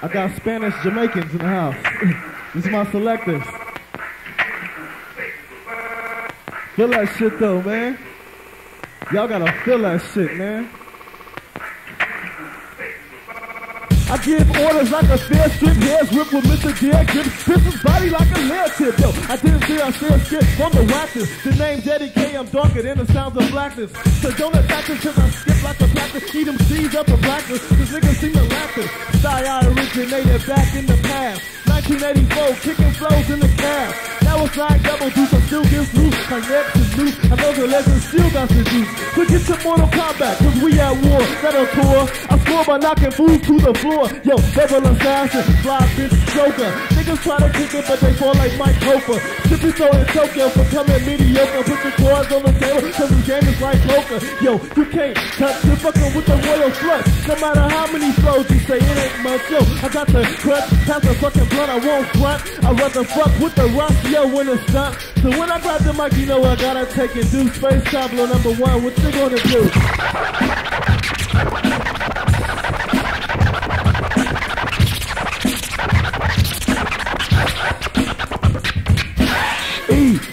I got Spanish Jamaicans in the house. this is my selectors. Feel that shit though, man. Y'all gotta feel that shit, man. I give orders like a fair strip, hairs whip with Mr. Gear, grip, twist his body like a hair tip. Yo, I didn't say I said skip from the waxes. The name Daddy K, I'm darker than the sounds of blackness. So don't attack us cause I skip like a practice. Eat them seeds up for practice. Cause niggas seem to laugh this. Style originated back in the past. 1984, kicking flows in the cab. Like double deuce, I still get loose. My neck is loose, I know the legend still got the juice. So get to Mortal Kombat, cause we at war, not a tour. I score by knocking fools to the floor. Yo, devil assassin, fly bitch joker. Niggas try to kick it, but they fall like Mike Cofer. Chippy so in Tokyo for coming mediocre. Put the cards on the is like poker. Yo, you can't touch the fucking with the royal flush. No matter how many flows you say, it ain't much. Yo, I got the crutch, pass the fucking blunt, I won't front. I rather fuck with the rust, yo, when it's stunt. So when I grab the mic, you know I gotta take it. Do space traveler number one, what you gonna do?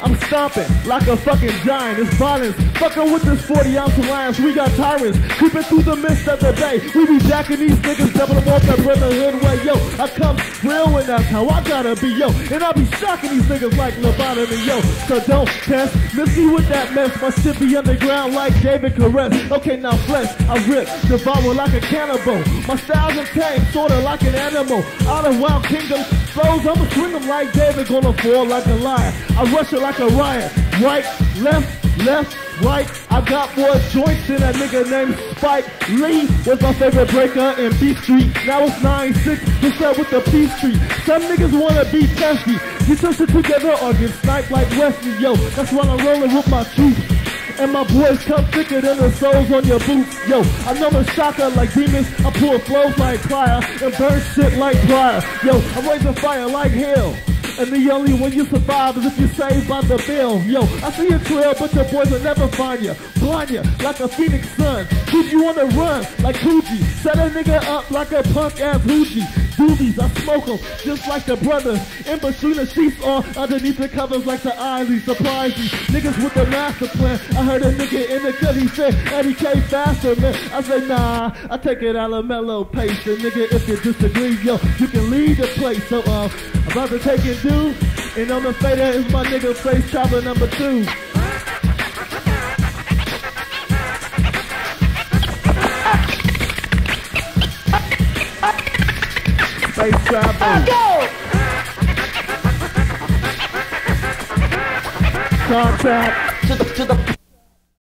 I'm stomping like a fucking giant. It's violence. Fucking with this 40 ounce of alliance. We got tyrants creeping through the mist of the day. We be jacking these niggas, double them off that brotherhood way. Yo, I come real and that's how I gotta be. Yo, and I be shocking these niggas like lobotomy. Yo, so don't test. Me with that mess. My shit be underground like David Caress. Okay, now flesh, I rip, devour like a cannibal. My style's in tame, sorta like an animal. Out of wild kingdom flows, I'ma swing them like David, gonna fall like a lion. I rush it like a riot. Right, left, left, right. I got more joints than that nigga named Spike Lee. Was my favorite breaker in Beat Street. Now it's 9-6, just up with the P Street. Some niggas wanna be testy. Get some shit together or get sniped like Wesley. Yo, that's why I'm rolling with my troops. And my boys come thicker than the soles on your boots. Yo, I know the shocker like demons. I pull flows like fire and burn shit like fire. Yo, I'm raising fire like hell. And the only way you survive is if you're saved by the bill. Yo, I see a trail, but your boys will never find you. Blind you like a phoenix sun. Keep you on the run like Coochie. Set a nigga up like a punk ass hoochie. Doobies, I smoke smoke 'em just like the brothers. In between the sheets or underneath the covers like the Isley. Surprise you. Niggas with the master plan. I heard a nigga in the cut, he said, Eddie K faster, man. I said, nah, I take it out of mellow pace. And nigga, if you disagree, yo, you can leave the place. So, uh, about to take it due. And on the fader is my nigga Space Traveler number two. Travel. Go! Contact. To the, to the